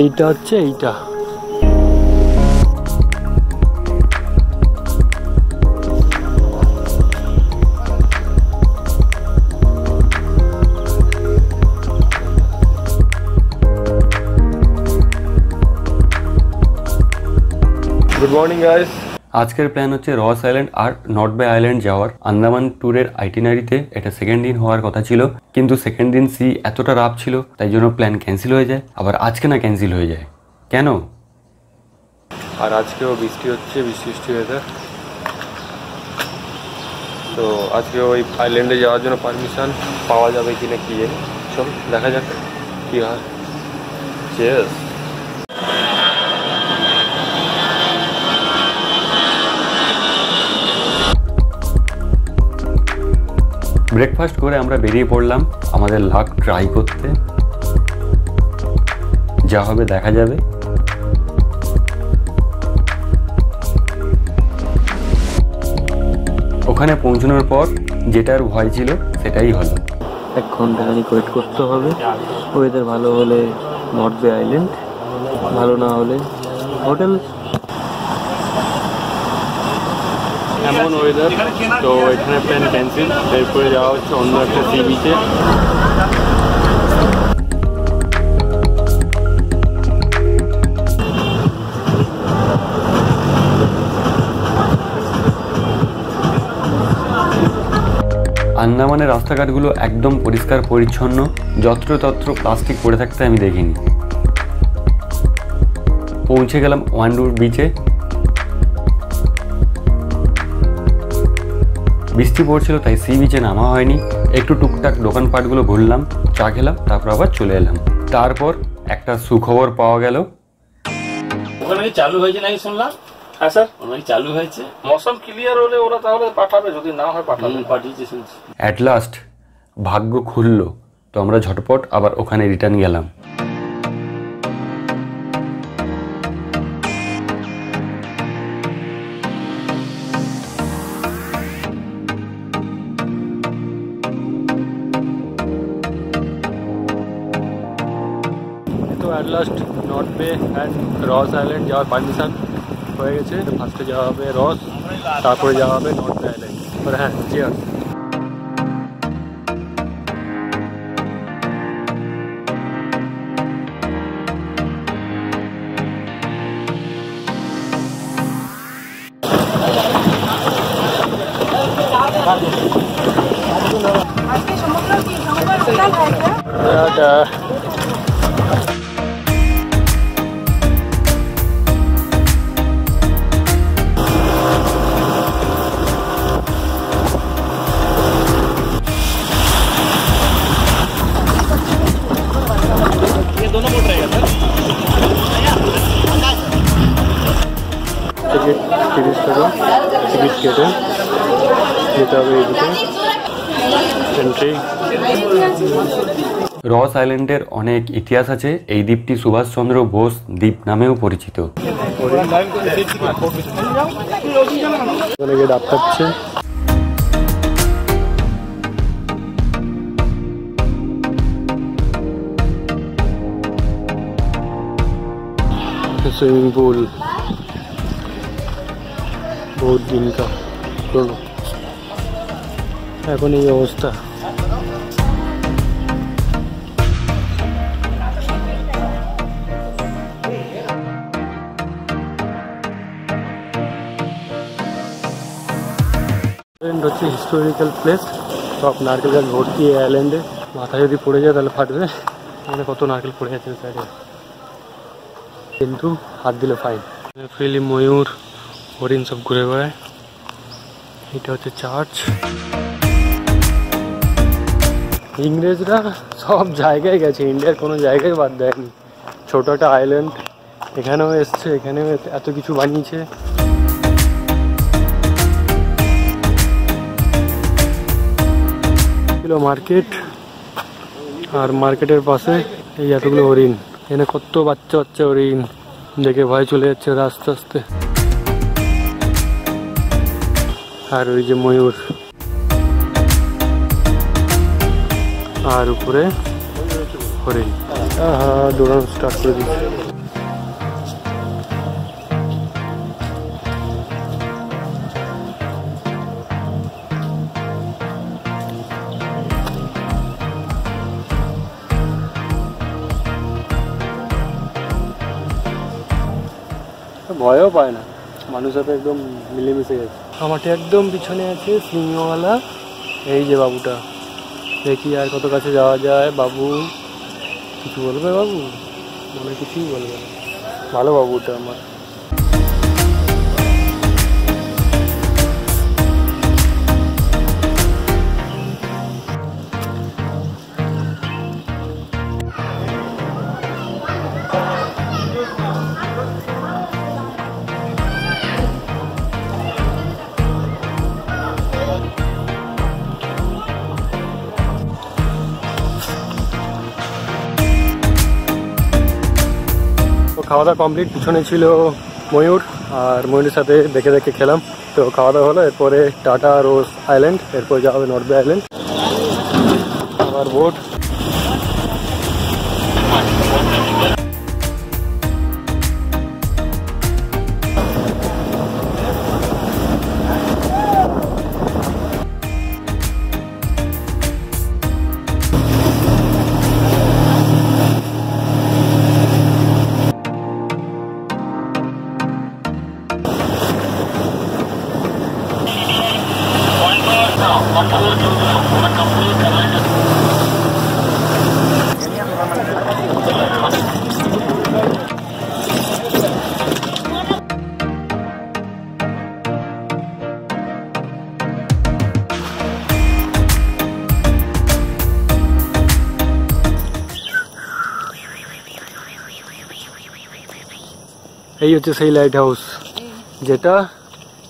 এইটা হচ্ছে এইটা। গুড মর্নিং গাইস আজকের প্ল্যান হচ্ছে রস আইল্যান্ড আর নর্থ বে আইল্যান্ড যাওয়ার। আন্দামান ট্যুরের আইটিনারিতে এটা সেকেন্ড দিন হওয়ার কথা ছিল, কিন্তু সেকেন্ড দিন সি এতটা রাফ ছিল, তাই জন্য প্ল্যান ক্যান্সেল হয়ে যায়। আবার আজকে না ক্যান্সেল হয়ে যায়। কেন? আর আজকেও বৃষ্টি হচ্ছে বৃষ্টি বৃষ্টি ওয়েদার তো আজকে ওই আইল্যান্ডে যাওয়ার জন্য পারমিশন পাওয়া যাবে কি না কি চল, দেখা যাক কি হয়। চেস ব্রেকফাস্ট করে আমরা বেরিয়ে পড়লাম আমাদের লাক ট্রাই করতে। যা হবে দেখা যাবে। ওখানে পৌঁছানোর পর যেটার ভয় ছিল সেটাই হলো। এক ঘণ্টা খানিক ওয়েট করতে হবে। ওয়েদার ভালো হলে নর্থ বে আইল্যান্ড ভালো না হলে হোটেল এমন ওয়েদার তো এখানে প্ল্যান ক্যান্সেল এরপরে যাওয়া হচ্ছে অন্য একটা সি বিচে আন্দামানের রাস্তাঘাটগুলো একদম পরিষ্কার, পরিচ্ছন্ন, যত্রতত্র প্লাস্টিক পড়ে থাকতে আমি দেখিনি। পৌঁছে গেলাম ওয়ান্ডুর বিচে বৃষ্টি পড়ছিল তাই সি বিচে নামা হয়নি। একটু টুকটাক দোকানপাটগুলো ঘুরলাম চা খেলাম তারপর আবার চলে এলাম। তারপর একটা সুখবর পাওয়া গেল। ওখানে কি চালু হয়েছে নাকি শুনলাম? হ্যাঁ স্যার। ওখানে চালু হয়েছে। মৌসুম ক্লিয়ার হলে ওরা তাহলে পাঠাবে যদি না হয় পাঠাবে। পাঠিয়েছে শুনছি। অ্যাট লাস্ট ভাগ্য খুললো। তো আমরা ঝটপট আবার ওখানে রিটার্ন গেলাম। তো at last North Bay and Ross Island যাওয়ার পারমিশন হয়ে গেছে। ফার্স্টে যাওয়া হবে রস তারপরে যাওয়া হবে নর্থ বে আইল্যান্ড আর হ্যাঁ চেয়ার আজকে সমুদ্র কি সমুদ্র হবে এদিকে রস আইল্যান্ডের অনেক ইতিহাস আছে এই দ্বীপটি সুভাষচন্দ্র বোস দ্বীপ নামেও পরিচিত। সুইমিং পুল बहुत दिन का। चलो हिस्टोरिकल प्लेस तो आप नारकेल गाज भर्ती है। आईलैंडे माथा जो पड़े जाए तो फाटे मैंने कत तो नारकेल पड़े जाए क्यों हाथ दिल फाइन। फिली मयूर। হরিণ সব ঘুরে বেড়ায়। এটা হচ্ছে চার্চ ইংরেজরা সব জায়গায় গেছে, ইন্ডিয়ার কোনো জায়গায় বাদ দেয়নি। ছোট একটা আইল্যান্ড এখানেও এসছে, এখানেও এত- কিছু বানিয়েছে। মার্কেট আর মার্কেটের পাশে এই এতগুলো হরিণ। এখানে কত বাচ্চা বাচ্চা হরিণ। দেখে ভয় চলে যাচ্ছে আস্তে আস্তে। আর ওই যে ময়ূর। আর উপরে হরিণ। দৌড়ানো স্টার্ট করে দিচ্ছে ভয়ও পায় না। মানুষ সাথে একদম মিলেমিশে গেছে। আমারটা একদম পিছনে আছে, সিংহওয়ালা। এই যে বাবুটা। দেখি আর কত কাছে যাওয়া যায়। বাবু, কিছু বলবে বাবু? মনে কিছুই বলবে ভালো বাবুটা আমার। খাওয়া দাওয়া কমপ্লিট পিছনে ছিল ময়ূর আর ময়ূরের সাথে দেখে দেখে খেলাম। তো খাওয়া দাওয়া হলো, এরপরে টাটা রোজ আইল্যান্ড, এরপরে যাওয়া হবে নর্থ বে আইল্যান্ড। আবার বোট এই হচ্ছে সেই লাইট হাউস যেটা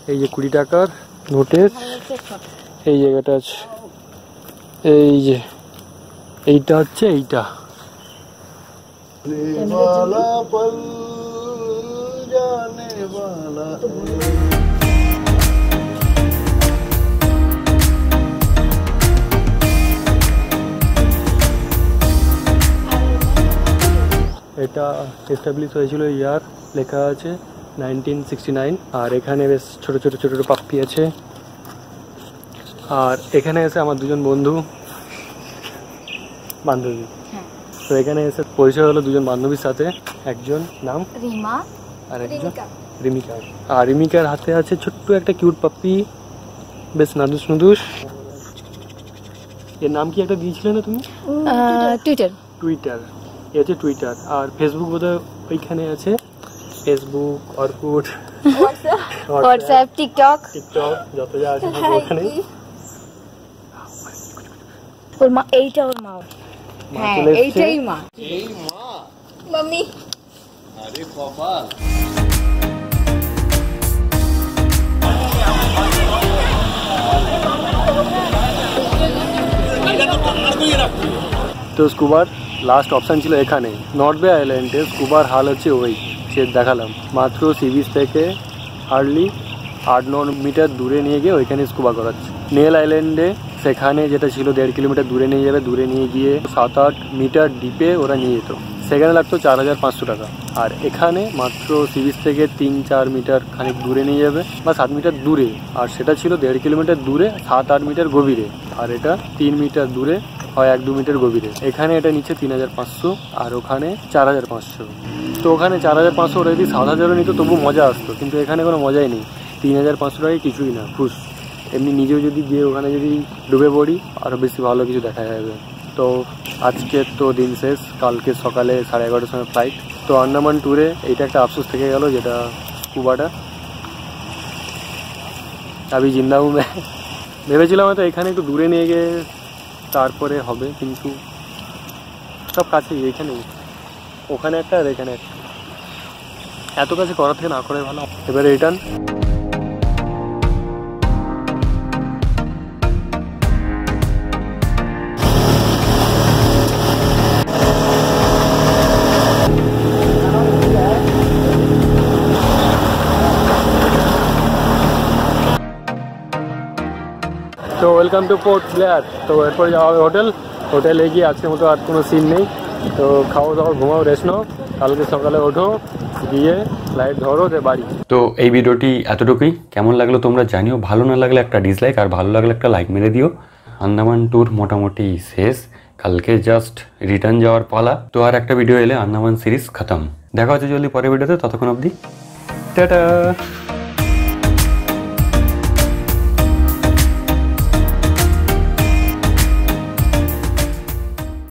এই যে কুড়ি টাকার নোটের এই জায়গাটা আছে এই যে এইটা হচ্ছে এইটা वाला पल जाने वाला এটা এস্টাবলিশ হয়েছিল ইয়ার লেখা আছে নাইনটিন সিক্সটি নাইন আর এখানে বেশ ছোট ছোট ছোট ছোটো পাপ্পি আছে। আর এখানে এসে আমার দুজন বন্ধু বান্ধবী। তো এখানে এসে পরিচয় হলো দুজন বান্ধবীর সাথে। একজন নাম? রিমা আর একজন? রিমিকা। আর রিমিকার হাতে আছে ছোট্ট একটা কিউট পাপ্পি বেশ নাদুস নুদুস। এর নাম কি একটা দিয়েছিলে না তুমি? টুইটার টুইটার এতে টুইটার আর ফেসবুক বোধহয় ওইখানে আছে। Facebook Orkut WhatsApp TikTok TikTok যত যা আছে ওখানে ওর মা এইটা ওর মা। হ্যাঁ এইটাই মা। এই মা। মাম্মি। আরে কপাল। তো স্কুবার লাস্ট অপশান ছিল এখানে। নর্থ বে আইল্যান্ডে স্কুবার হাল হচ্ছে ওই, সে দেখালাম। মাত্র সি বিচ থেকে হার্ডলি আট ন মিটার দূরে নিয়ে গিয়ে ওইখানে স্কুবা করাচ্ছে। নেল আইল্যান্ডে সেখানে যেটা ছিল দেড় কিলোমিটার দূরে নিয়ে যাবে, দূরে নিয়ে গিয়ে সাত আট মিটার ডিপে ওরা নিয়ে যেত। সেখানে লাগতো চার হাজার পাঁচশো টাকা। আর এখানে মাত্র সি বিচ থেকে তিন চার মিটার খানিক দূরে নিয়ে যাবে বা সাত মিটার দূরে। আর সেটা ছিল দেড় কিলোমিটার দূরে, সাত আট মিটার গভীরে। আর এটা তিন মিটার দূরে হয় এক দু মিটার গভীরে। এখানে এটা নিচ্ছে তিন হাজার পাঁচশো, আর ওখানে চার হাজার পাঁচশো। তো ওখানে চার হাজার পাঁচশো ওরা যদি সাত হাজারও নিত, তবু মজা আসতো। কিন্তু এখানে কোনো মজাই নেই। তিন হাজার পাঁচশো টাকায় কিছুই না, খুশ। এমনি নিজেও যদি গিয়ে ওখানে যদি ডুবে পড়ি আরও বেশি ভালো কিছু দেখা যাবে। তো আজকের তো দিন শেষ। কালকে সকালে সাড়ে এগারোটার সময় ফ্লাইট তো আন্দামান ট্যুরে এইটা একটা আফসোস থেকে গেল, যেটা স্কুবাটা। আমি জিন্দা হুঁ मैं। ভেবেছিলাম হয়তো এখানে একটু দূরে নিয়ে গিয়ে তারপরে হবে কিন্তু সব কাছে এখানে ওখানে একটা আর এখানে একটা। এত কাছে করার থেকে না করে ভালো। এবারে রিটার্ন তো ওয়েলকাম টু পোর্ট ব্লেয়ার তো এরপর যাওয়া হবে হোটেল হোটেলে গিয়ে আজকের মতো আর কোনো সিন নেই। তো খাওয়া দাওয়া ঘুমাও রেস্ট নাও। কালকে সকালে ওঠো গিয়ে লাইট ধরো যে বাড়ি। তো এই ভিডিওটি এতটুকুই। কেমন লাগল তোমরা জানিও। ভালো না লাগলে একটা ডিসলাইক আর ভালো লাগলে একটা লাইক মেরে দিও। আন্দামান ট্যুর মোটামুটি শেষ। কালকে জাস্ট রিটার্ন যাওয়ার পালা। তো আর একটা ভিডিও এলে আন্দামান সিরিজ খতম। দেখা হচ্ছে জলদি পরের ভিডিওতে ততক্ষণ অবধি। টাটা।